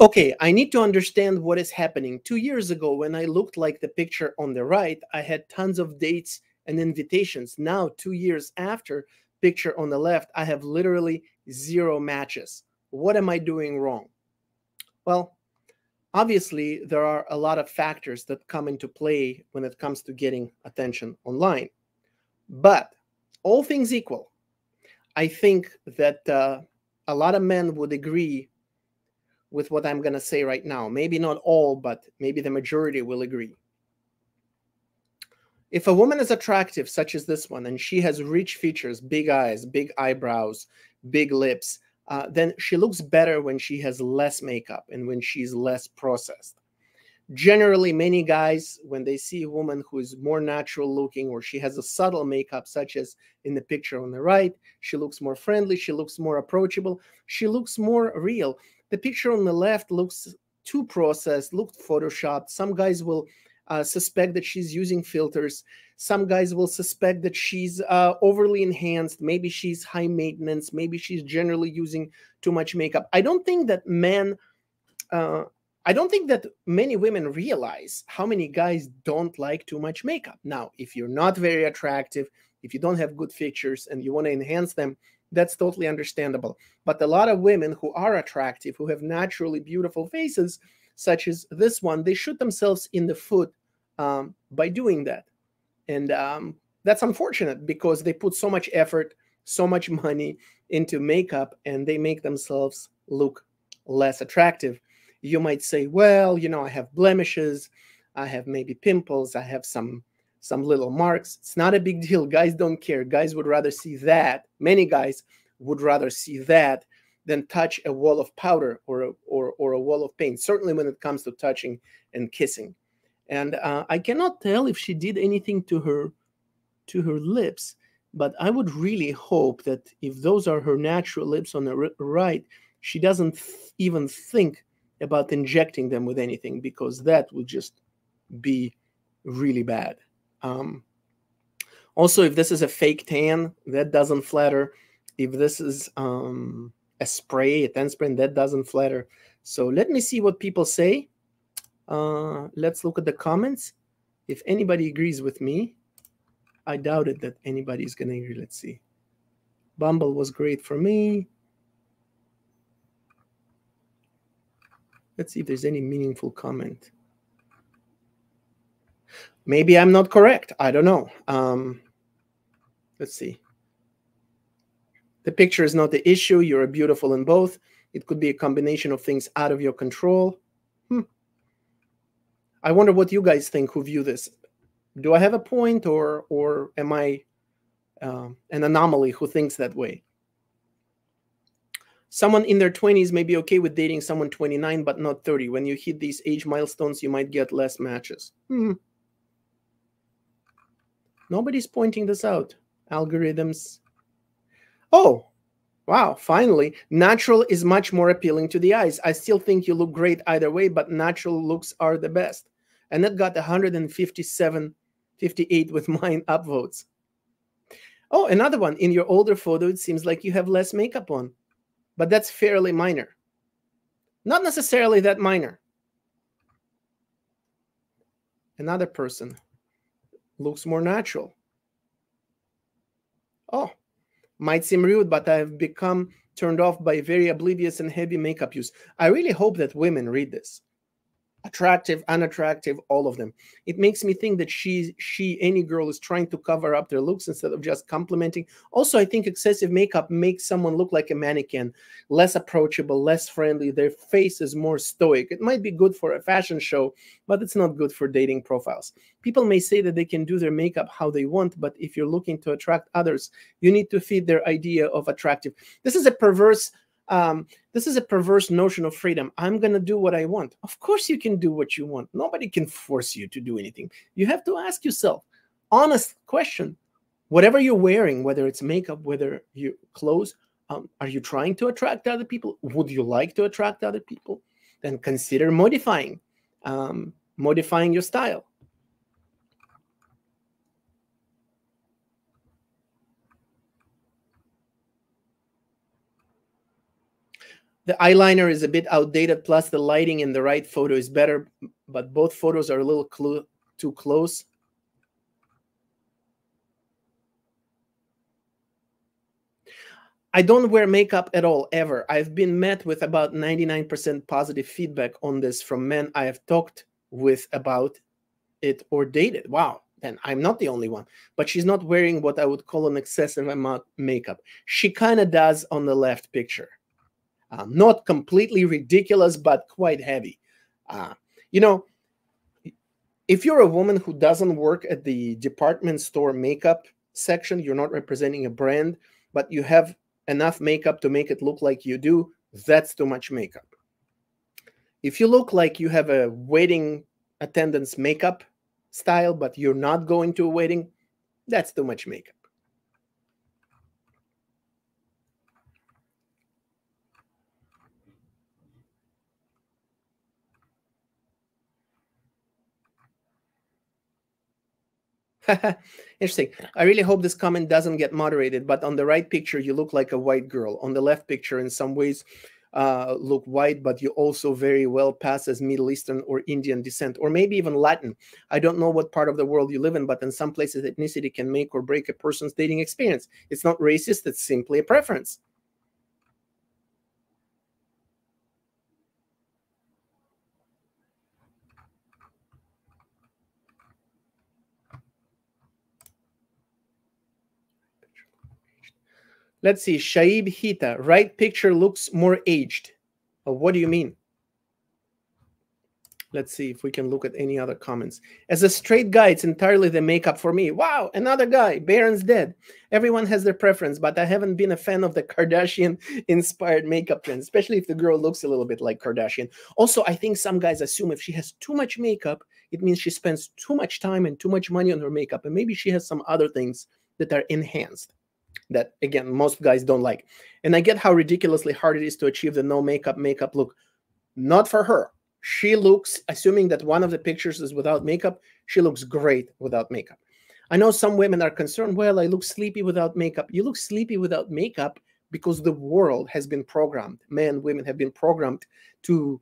Okay, I need to understand what is happening. Two years ago, when I looked like the picture on the right, I had tons of dates and invitations. Now, two years after, picture on the left, I have literally zero matches. What am I doing wrong? Well, obviously, there are a lot of factors that come into play when it comes to getting attention online. But all things equal, I think that uh, a lot of men would agree with what I'm going to say right now. Maybe not all, but maybe the majority will agree. If a woman is attractive, such as this one, and she has rich features, big eyes, big eyebrows, big lips, uh, then she looks better when she has less makeup and when she's less processed. Generally, many guys, when they see a woman who is more natural looking or she has a subtle makeup, such as in the picture on the right, she looks more friendly, she looks more approachable, she looks more real. The picture on the left looks too processed, looked photoshopped. Some guys will uh, suspect that she's using filters. Some guys will suspect that she's uh, overly enhanced. Maybe she's high maintenance. Maybe she's generally using too much makeup. I don't think that men, uh, I don't think that many women realize how many guys don't like too much makeup. Now, if you're not very attractive, if you don't have good features and you want to enhance them, that's totally understandable. But a lot of women who are attractive, who have naturally beautiful faces, such as this one, they shoot themselves in the foot um, by doing that. And um, that's unfortunate because they put so much effort, so much money into makeup, and they make themselves look less attractive. You might say, well, you know, I have blemishes, I have maybe pimples, I have some some little marks. It's not a big deal. Guys don't care. Guys would rather see that. Many guys would rather see that than touch a wall of powder or a, or, or a wall of paint, certainly when it comes to touching and kissing. And uh, I cannot tell if she did anything to her to her lips, but I would really hope that if those are her natural lips on the right, she doesn't th even think about injecting them with anything because that would just be really bad. Um, also, if this is a fake tan, that doesn't flatter. If this is um, a spray, a tan spray, that doesn't flatter. So let me see what people say. Uh, let's look at the comments. If anybody agrees with me, I doubt it that anybody is going to agree. Let's see. Bumble was great for me. Let's see if there's any meaningful comment. Maybe I'm not correct. I don't know. Um, let's see. The picture is not the issue. You're beautiful in both. It could be a combination of things out of your control. Hmm. I wonder what you guys think who view this. Do I have a point, or or am I uh, an anomaly who thinks that way? Someone in their 20s may be okay with dating someone 29, but not 30. When you hit these age milestones, you might get less matches. Hmm. Nobody's pointing this out. Algorithms. Oh, wow, finally. Natural is much more appealing to the eyes. I still think you look great either way, but natural looks are the best. And that got 157, 58 with mine upvotes. Oh, another one. In your older photo, it seems like you have less makeup on, but that's fairly minor. Not necessarily that minor. Another person looks more natural. Oh, might seem rude, but I've become turned off by very oblivious and heavy makeup use. I really hope that women read this attractive, unattractive, all of them. It makes me think that she, she, any girl is trying to cover up their looks instead of just complementing. Also, I think excessive makeup makes someone look like a mannequin, less approachable, less friendly. Their face is more stoic. It might be good for a fashion show, but it's not good for dating profiles. People may say that they can do their makeup how they want, but if you're looking to attract others, you need to feed their idea of attractive. This is a perverse um, this is a perverse notion of freedom. I'm going to do what I want. Of course, you can do what you want. Nobody can force you to do anything. You have to ask yourself, honest question. Whatever you're wearing, whether it's makeup, whether you clothes, um, are you trying to attract other people? Would you like to attract other people? Then consider modifying, um, modifying your style. The eyeliner is a bit outdated, plus the lighting in the right photo is better, but both photos are a little cl too close. I don't wear makeup at all, ever. I've been met with about 99% positive feedback on this from men I have talked with about it or dated. Wow, then I'm not the only one. But she's not wearing what I would call an excessive amount makeup. She kind of does on the left picture. Um, not completely ridiculous, but quite heavy. Uh, you know, if you're a woman who doesn't work at the department store makeup section, you're not representing a brand, but you have enough makeup to make it look like you do, that's too much makeup. If you look like you have a wedding attendance makeup style, but you're not going to a wedding, that's too much makeup. Interesting. I really hope this comment doesn't get moderated, but on the right picture, you look like a white girl. On the left picture, in some ways, uh, look white, but you also very well pass as Middle Eastern or Indian descent, or maybe even Latin. I don't know what part of the world you live in, but in some places, ethnicity can make or break a person's dating experience. It's not racist, it's simply a preference. Let's see. Shaib Hita, right picture looks more aged. Oh, what do you mean? Let's see if we can look at any other comments. As a straight guy, it's entirely the makeup for me. Wow, another guy. Baron's dead. Everyone has their preference, but I haven't been a fan of the Kardashian-inspired makeup trend, especially if the girl looks a little bit like Kardashian. Also, I think some guys assume if she has too much makeup, it means she spends too much time and too much money on her makeup, and maybe she has some other things that are enhanced that again most guys don't like. And i get how ridiculously hard it is to achieve the no makeup makeup look. Not for her. She looks assuming that one of the pictures is without makeup she looks great without makeup. I know some women are concerned well i look sleepy without makeup. You look sleepy without makeup because the world has been programmed. Men women have been programmed to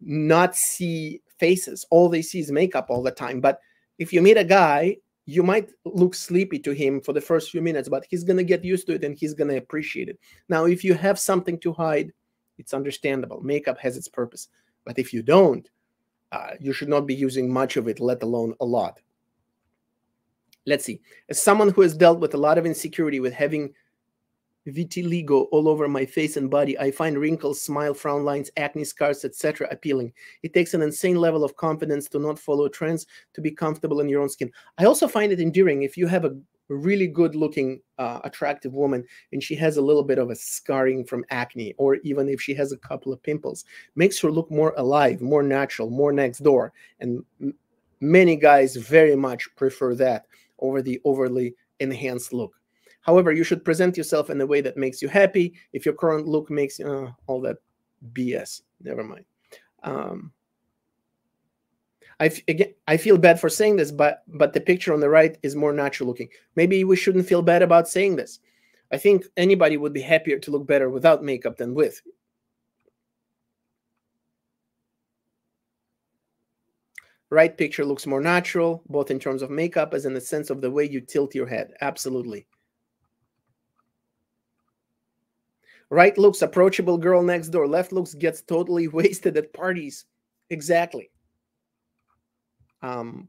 not see faces. All they see is makeup all the time. But if you meet a guy you might look sleepy to him for the first few minutes, but he's going to get used to it and he's going to appreciate it. Now, if you have something to hide, it's understandable. Makeup has its purpose. But if you don't, uh, you should not be using much of it, let alone a lot. Let's see. As someone who has dealt with a lot of insecurity with having vitiligo all over my face and body. I find wrinkles, smile, frown lines, acne scars, etc. appealing. It takes an insane level of confidence to not follow trends, to be comfortable in your own skin. I also find it endearing if you have a really good looking, uh, attractive woman and she has a little bit of a scarring from acne, or even if she has a couple of pimples, makes her look more alive, more natural, more next door. And many guys very much prefer that over the overly enhanced look. However, you should present yourself in a way that makes you happy. If your current look makes uh, all that BS, never mind. Um, I again, I feel bad for saying this, but but the picture on the right is more natural looking. Maybe we shouldn't feel bad about saying this. I think anybody would be happier to look better without makeup than with. Right picture looks more natural, both in terms of makeup as in the sense of the way you tilt your head. Absolutely. Right looks approachable girl next door. Left looks gets totally wasted at parties. Exactly. Um,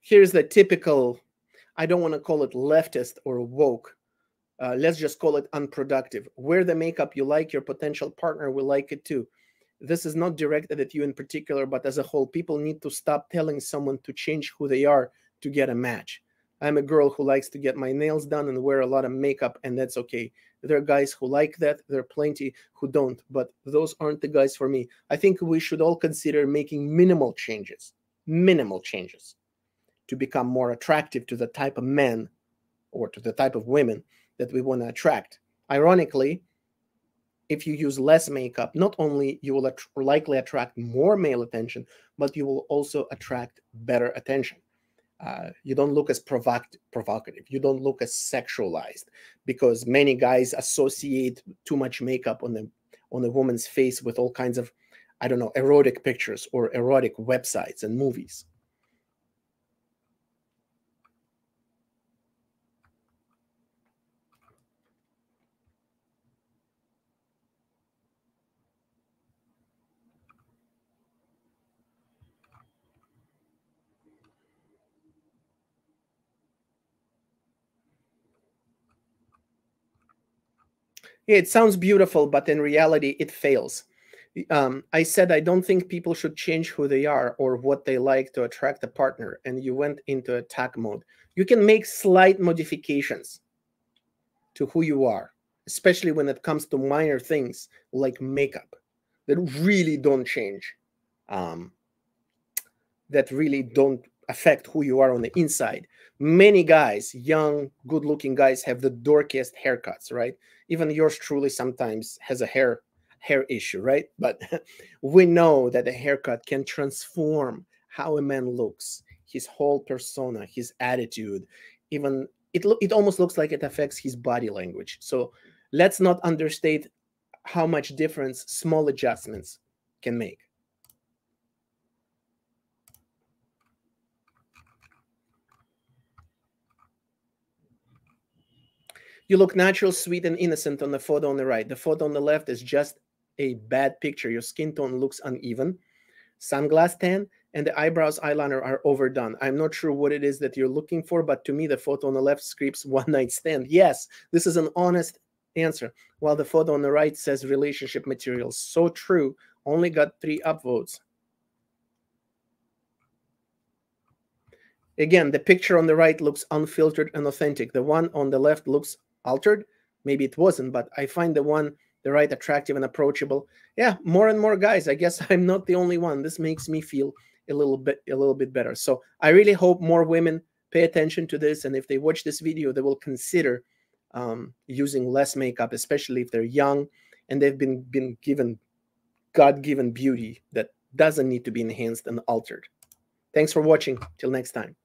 here's the typical, I don't want to call it leftist or woke. Uh, let's just call it unproductive. Wear the makeup you like, your potential partner will like it too. This is not directed at you in particular, but as a whole, people need to stop telling someone to change who they are to get a match. I'm a girl who likes to get my nails done and wear a lot of makeup, and that's okay. There are guys who like that. There are plenty who don't, but those aren't the guys for me. I think we should all consider making minimal changes, minimal changes to become more attractive to the type of men or to the type of women that we want to attract. Ironically, if you use less makeup, not only you will att likely attract more male attention, but you will also attract better attention. Uh, you don't look as provoc- provocative you don't look as sexualized because many guys associate too much makeup on the on a woman's face with all kinds of i don't know erotic pictures or erotic websites and movies it sounds beautiful, but in reality, it fails. Um, I said I don't think people should change who they are or what they like to attract a partner, and you went into attack mode. You can make slight modifications to who you are, especially when it comes to minor things like makeup that really don't change, um, that really don't affect who you are on the inside. Many guys, young, good looking guys, have the dorkiest haircuts, right? Even yours truly sometimes has a hair hair issue, right? But we know that a haircut can transform how a man looks, his whole persona, his attitude, even it it almost looks like it affects his body language. So let's not understate how much difference small adjustments can make. You look natural, sweet, and innocent on the photo on the right. The photo on the left is just a bad picture. Your skin tone looks uneven. Sunglass tan and the eyebrows eyeliner are overdone. I'm not sure what it is that you're looking for, but to me, the photo on the left screams one night stand. Yes, this is an honest answer. While the photo on the right says relationship materials. So true. Only got three upvotes. Again, the picture on the right looks unfiltered and authentic. The one on the left looks altered. Maybe it wasn't, but I find the one the right attractive and approachable. Yeah, more and more guys. I guess I'm not the only one. This makes me feel a little bit a little bit better. So I really hope more women pay attention to this, and if they watch this video, they will consider um, using less makeup, especially if they're young and they've been been given God-given beauty that doesn't need to be enhanced and altered. Thanks for watching. Till next time.